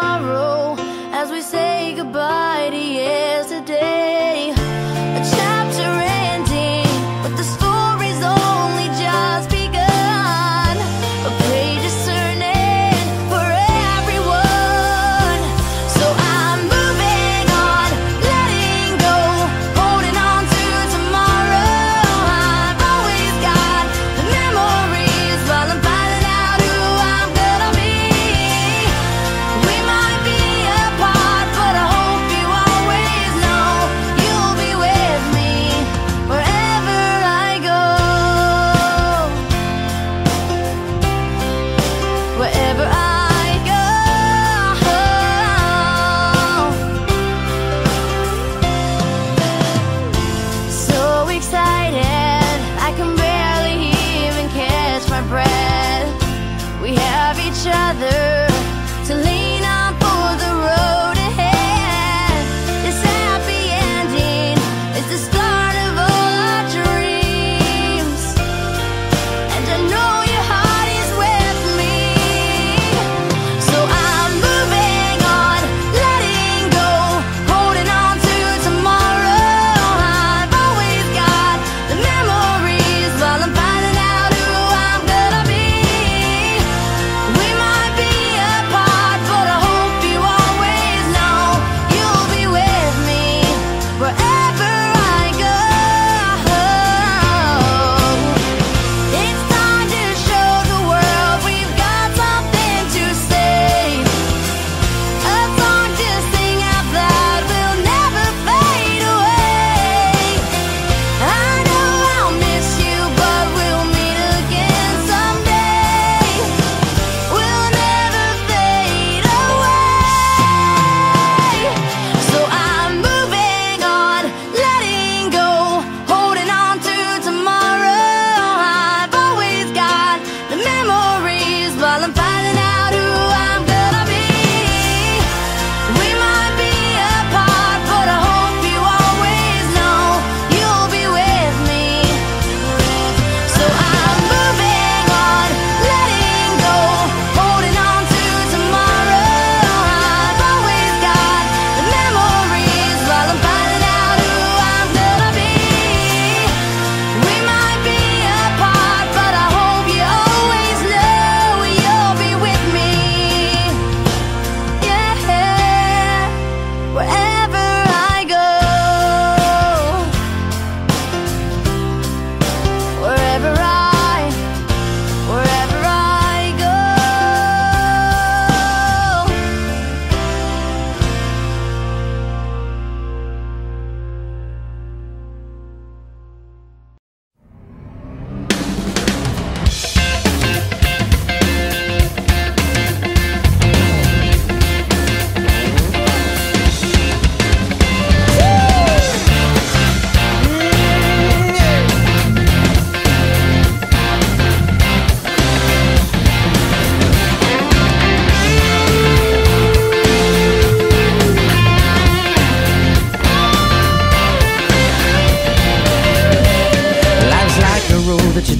tomorrow.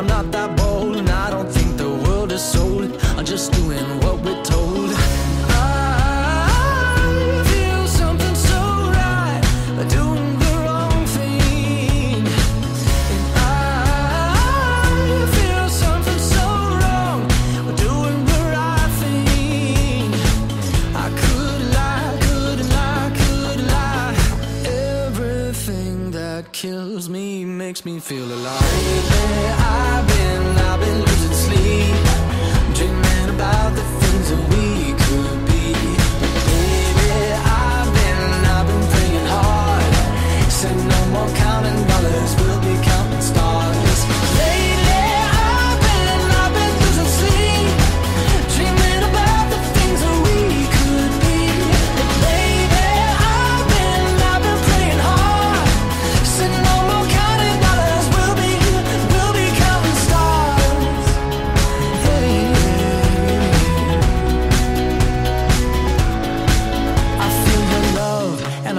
I'm not that makes me feel alive. Baby,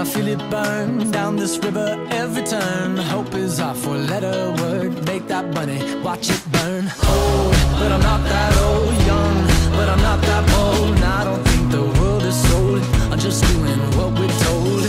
I feel it burn down this river every turn. Hope is our four-letter word. Make that bunny, watch it burn. Oh, but I'm not that old. Young, but I'm not that bold. And I don't think the world is sold. I'm just doing what we're told.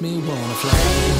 me wanna fly.